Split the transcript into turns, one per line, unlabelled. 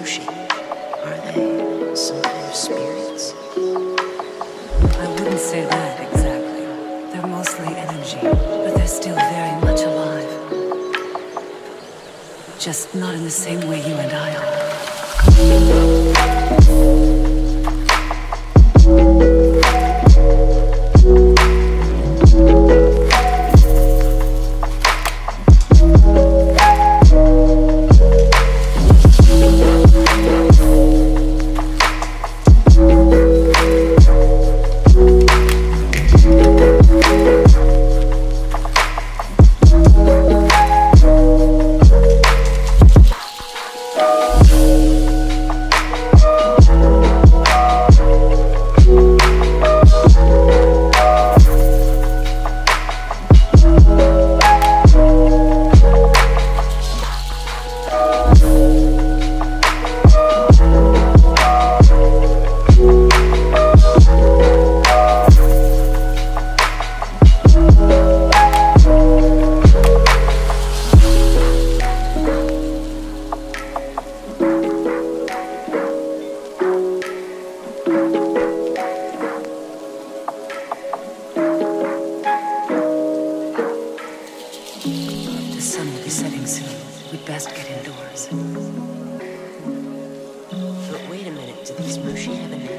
Are they some kind of spirits?
I wouldn't say that exactly. They're mostly energy, but they're still very much alive. Just not in the same way you and I are. we'd best get indoors.
But wait a minute, do these Mushi have a name?